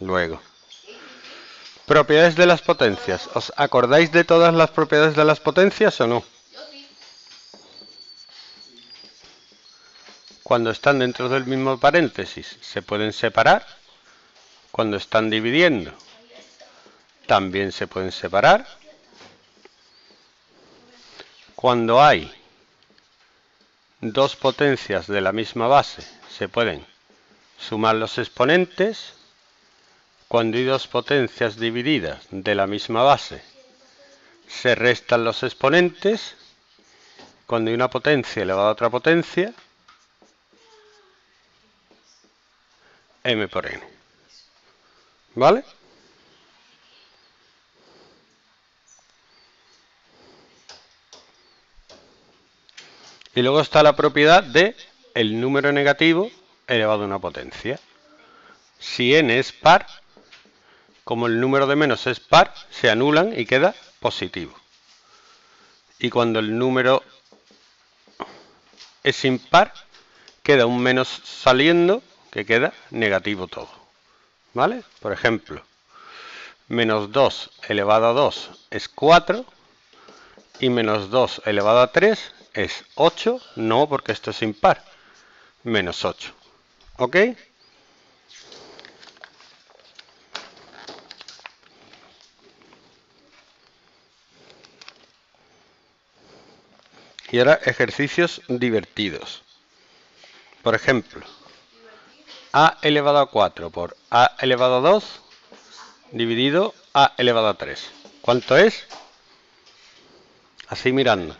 Luego. Propiedades de las potencias. ¿Os acordáis de todas las propiedades de las potencias o no? Cuando están dentro del mismo paréntesis se pueden separar. Cuando están dividiendo también se pueden separar. Cuando hay dos potencias de la misma base se pueden sumar los exponentes. Cuando hay dos potencias divididas de la misma base se restan los exponentes. Cuando hay una potencia elevada a otra potencia m por n. ¿Vale? Y luego está la propiedad de el número negativo elevado a una potencia. Si n es par, como el número de menos es par, se anulan y queda positivo. Y cuando el número es impar, queda un menos saliendo que queda negativo todo. ¿Vale? Por ejemplo, menos 2 elevado a 2 es 4 y menos 2 elevado a 3 es 8. No, porque esto es impar. Menos 8. ¿Ok? Y ahora ejercicios divertidos. Por ejemplo, a elevado a 4 por a elevado a 2 dividido a elevado a 3. ¿Cuánto es? Así mirando.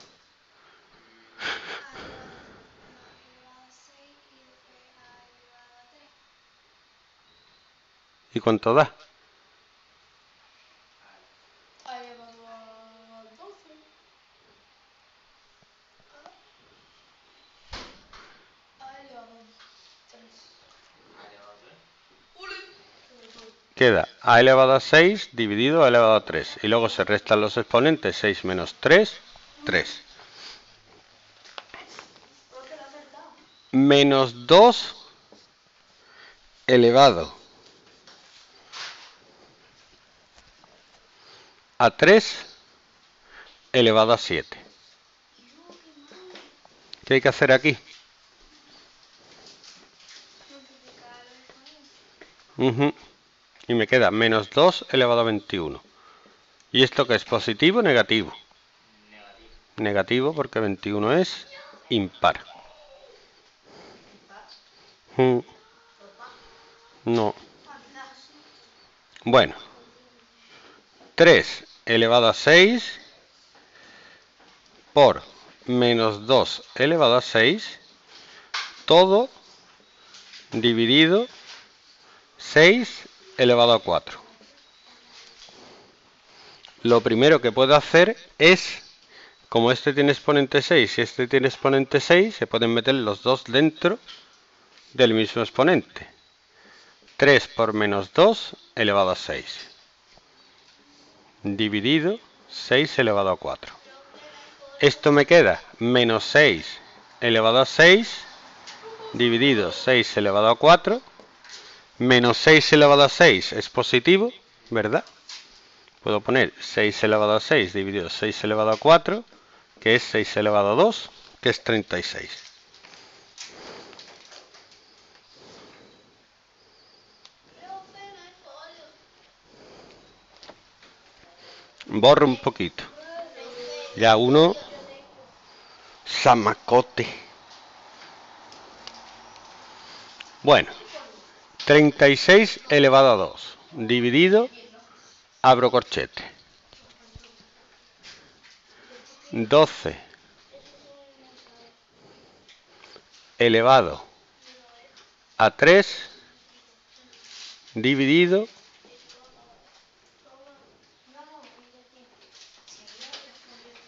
¿Y cuánto da? queda a elevado a 6 dividido a elevado a 3. Y luego se restan los exponentes 6 menos 3, 3. Menos 2 elevado a 3 elevado a 7. ¿Qué hay que hacer aquí? Uh y me queda menos 2 elevado a 21. ¿Y esto que es? ¿Positivo o negativo? Negativo. porque 21 es impar. Mm. No. Bueno. 3 elevado a 6 por menos 2 elevado a 6 todo dividido 6 elevado a 4. Lo primero que puedo hacer es, como este tiene exponente 6 y este tiene exponente 6, se pueden meter los dos dentro del mismo exponente. 3 por menos 2 elevado a 6. Dividido 6 elevado a 4. Esto me queda menos 6 elevado a 6 dividido 6 elevado a 4 Menos 6 elevado a 6 es positivo, ¿verdad? Puedo poner 6 elevado a 6 dividido 6 elevado a 4, que es 6 elevado a 2, que es 36. Borro un poquito. Ya uno... Samacote. Bueno. 36 elevado a 2 dividido, abro corchete. 12 elevado a 3 dividido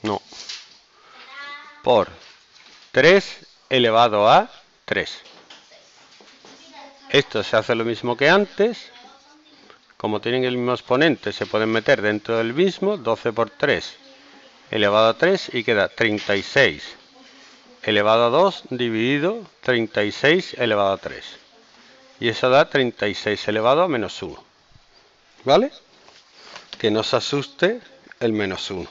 no por 3 elevado a 3 esto se hace lo mismo que antes. Como tienen el mismo exponente, se pueden meter dentro del mismo. 12 por 3 elevado a 3 y queda 36 elevado a 2 dividido 36 elevado a 3. Y eso da 36 elevado a menos 1. ¿Vale? Que no se asuste el menos 1.